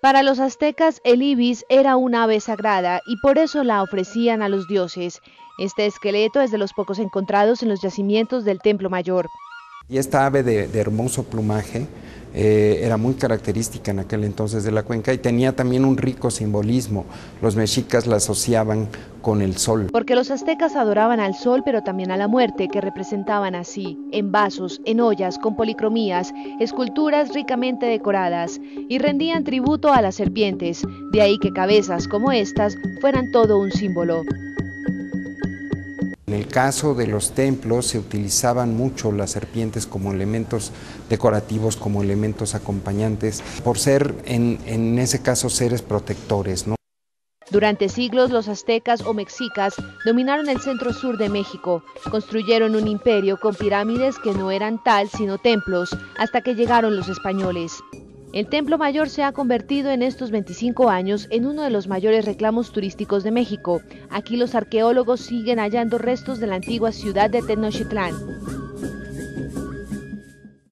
Para los aztecas el ibis era una ave sagrada y por eso la ofrecían a los dioses. Este esqueleto es de los pocos encontrados en los yacimientos del Templo Mayor. Y esta ave de, hermoso plumaje eh, era muy característica en aquel entonces de la cuenca y tenía también un rico simbolismo. Los mexicas la asociaban con el sol. Porque los aztecas adoraban al sol, pero también a la muerte, que representaban así, en vasos, en ollas, con policromías, esculturas ricamente decoradas, y rendían tributo a las serpientes, de ahí que cabezas como estas fueran todo un símbolo. En el caso de los templos se utilizaban mucho las serpientes como elementos decorativos, como elementos acompañantes, por ser en, ese caso seres protectores. ¿no? Durante siglos los aztecas o mexicas dominaron el centro sur de México, construyeron un imperio con pirámides que no eran tal sino templos, hasta que llegaron los españoles. El Templo Mayor se ha convertido en estos 25 años en uno de los mayores reclamos turísticos de México. Aquí los arqueólogos siguen hallando restos de la antigua ciudad de Tenochtitlán.